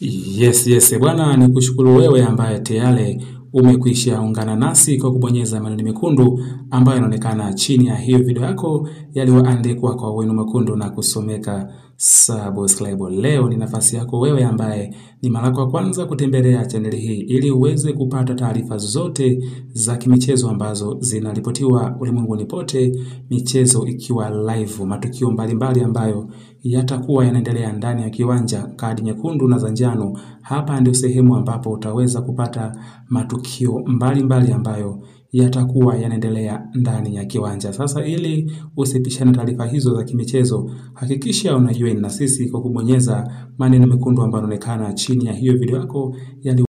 Yes, yes, Bwana nikushukuru wewe ambaye tayari umekwisha ungana nasi kwa kubonyeza maneno mekundu ambayo yanaonekana chini ya hiyo video yako yaliyoandikwa kwa wino mwekundu na kusomeka subscribe. Leo ni nafasi yako wewe ambaye ni mara kwa kwanza kutembelea chaneli hii ili uweze kupata taarifa zote za kimichezo ambazo zinaripotiwa ulimwenguni pote, michezo ikiwa live, matukio mbalimbali mbali ambayo yatakuwa yanaendelea ndani ya kiwanja, kadi nyekundu na za njano. Hapa ndio sehemu ambapo utaweza kupata matukio mbalimbali mbali ambayo yatakuwa yanaendelea ndani ya kiwanja. Sasa ili usipishane taarifa hizo za kimichezo, hakikisha unajoin na sisi kwa kubonyeza maneno mekundu ambayo yanaonekana chini ya hiyo video yako yali